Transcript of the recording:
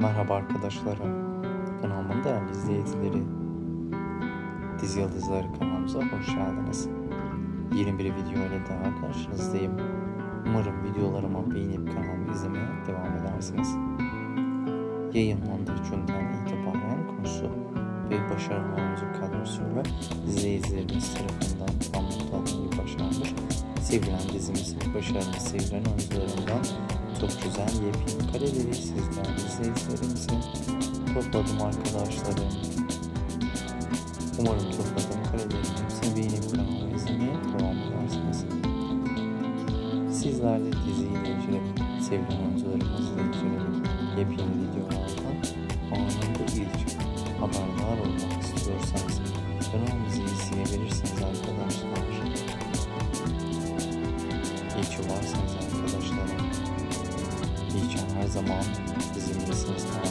Merhaba arkadaşlarım. Kanalımın değerli izleyicileri. Dizi Yıldızları kanalımıza hoş geldiniz. Yeni bir video ile daha karşınızdayım. Umarım videolarımı beğenip kanalımı izlemeye devam edersiniz. Yayınlandığı günden itibaren konusu ve başarılı oyuncu kadrosuyla izleyicilerimiz tarafından tamamlanmayı başarmış. Sevilen dizimiz başarılı sevilen oyuncularından güzel yepyeni kareleri sizden izleyicilerimizin topladım arkadaşlarım. Umarım topladığım hepsini beğenip kanalıma izlemeye devam edersiniz. Sizler de diziyle ilgili, sevilen oyuncularımızla ilgili yepyeni videolardan anında ilk haberdar olmak istiyorsanız kanalımızı izleyebilirsiniz arkadaşlar. İyi ki varsınız her zaman bizimlesiniz.